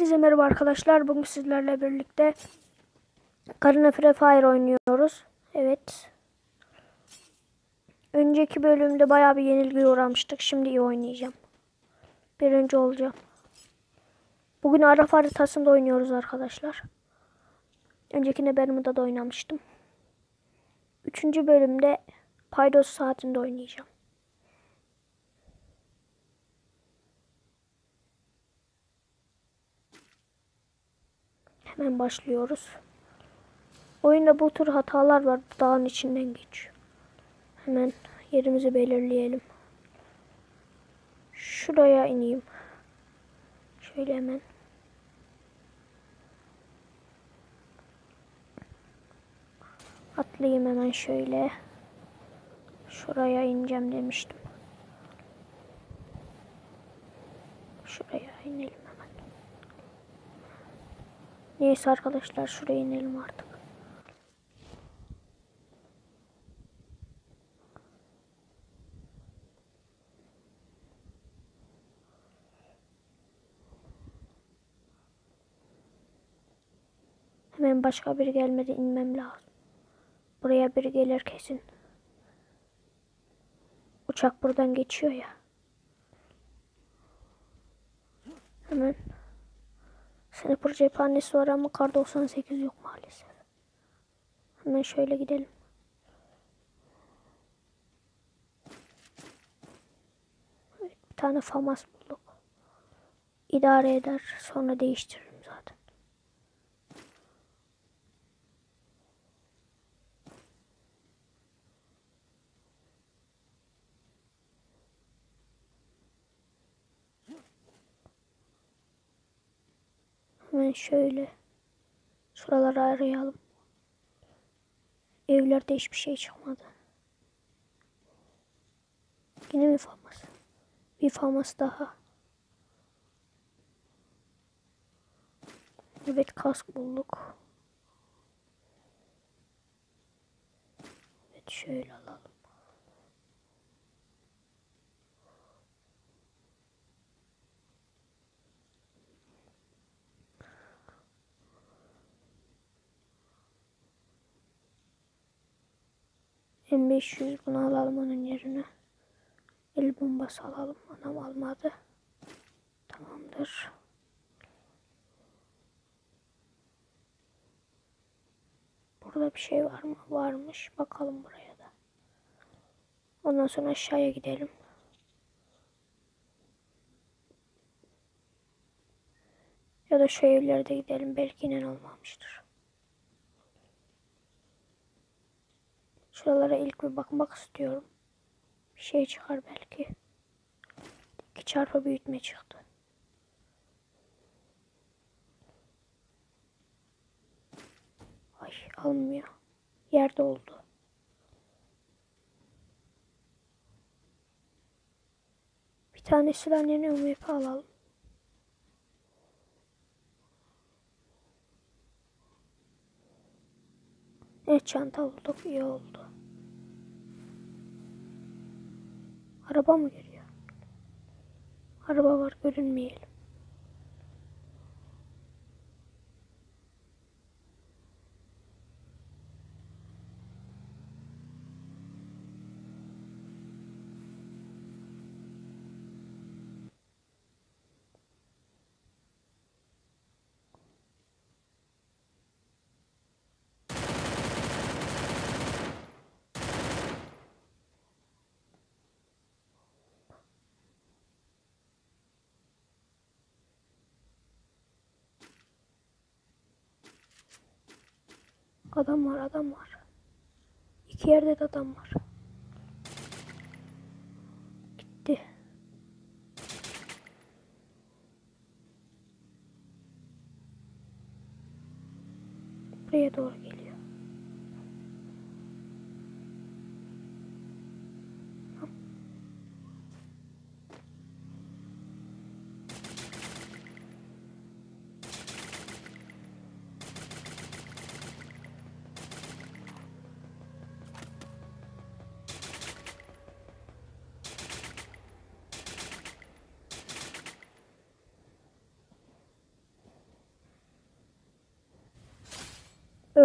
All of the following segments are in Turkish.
Hepinize merhaba arkadaşlar. Bugün sizlerle birlikte Karına Free Fire oynuyoruz. Evet. Önceki bölümde bayağı bir yenilgiye uğramıştık. Şimdi iyi oynayacağım. Birinci olacağım. Bugün Araf haritasında oynuyoruz arkadaşlar. Öncekinde Bermuda'da oynamıştım. Üçüncü bölümde Paydos saatinde oynayacağım. Hemen başlıyoruz. Oyunda bu tür hatalar var. Dağın içinden geç. Hemen yerimizi belirleyelim. Şuraya ineyim. Şöyle hemen. Atlayayım hemen şöyle. Şuraya ineceğim demiştim. Şuraya inelim hemen. Neyse arkadaşlar şuraya inelim artık. Hemen başka biri gelmedi inmem lazım. Buraya biri gelir kesin. Uçak buradan geçiyor ya. Hemen. Sniper cephanesi var ama kar 98 yok maalesef. Hemen şöyle gidelim. Evet, bir tane famas bulduk. İdare eder sonra değiştiririm Hemen şöyle şuraları arayalım. Evlerde hiçbir şey çıkmadı. Yine mi famas? Bir famas daha. Evet kask bulduk. Evet şöyle alalım. M500 bunu alalım onun yerine. El bombası alalım. Anam almadı. Tamamdır. Burada bir şey var mı? Varmış. Bakalım buraya da. Ondan sonra aşağıya gidelim. Ya da şu evlere de gidelim. Belki inen olmamıştır. Şuralara ilk bir bakmak istiyorum. Bir şey çıkar belki. İki çarpı büyütme çıktı. Ay almıyor. Yerde oldu. Bir tane silah yerine UMP alalım. Evet çanta bulduk iyi oldu. Araba mı geliyor? Araba var görünmeyelim. Adam var adam var. İki yerde de adam var. Gitti. Buraya doğru geliyor.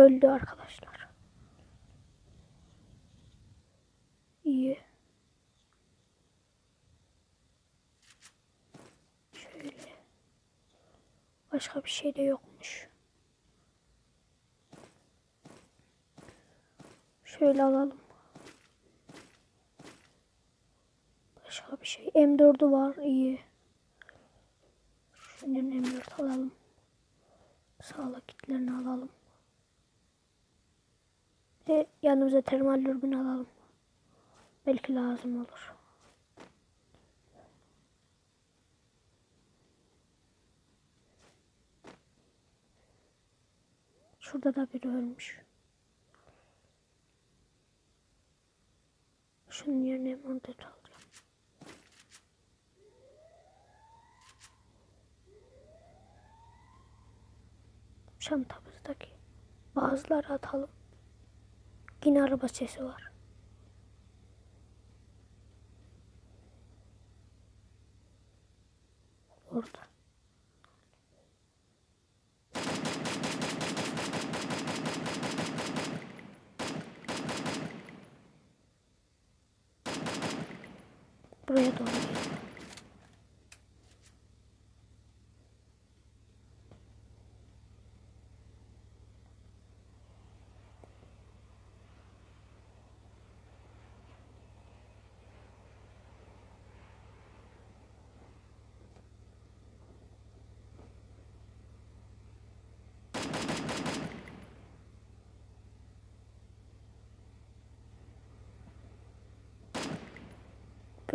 Öldü arkadaşlar. İyi. Şöyle. Başka bir şey de yokmuş. Şöyle alalım. Başka bir şey. M4'ü var. iyi. Şunun M4 alalım. Sağlık kitlerini alalım. Ve yanımıza termal dürbün alalım. Belki lazım olur. Şurada da biri ölmüş. Şunun yerine montet alacağım. Çantamızdaki bazıları atalım. Yine araba sesi var. Orada. Buraya doğru geliyor.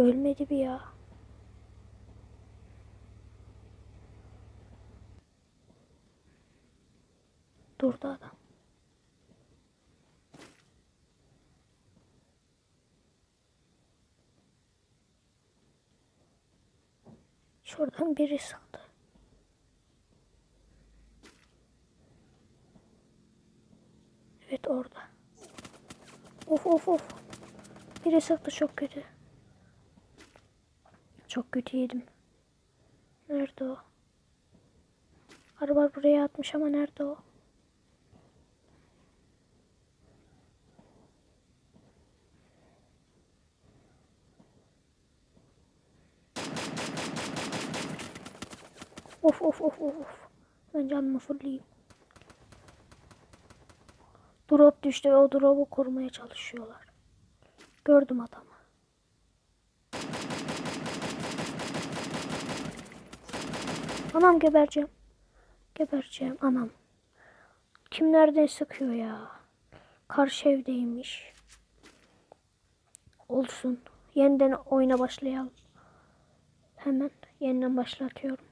Ölmedi bir ya. Durdu adam. Şuradan biri sıktı. Evet orada. Of of of. Biri sıktı çok kötü. Çok kötü yedim. Nerede o? Araba buraya atmış ama nerede o? Of of of of of. Ben canımı fırlayayım. Drop düştü ve o drop'u korumaya çalışıyorlar. Gördüm adamı. Anam gebereceğim. Gebereceğim anam. Kim nereden sıkıyor ya? Karşı evdeymiş. Olsun. Yeniden oyuna başlayalım. Hemen yeniden başlatıyorum.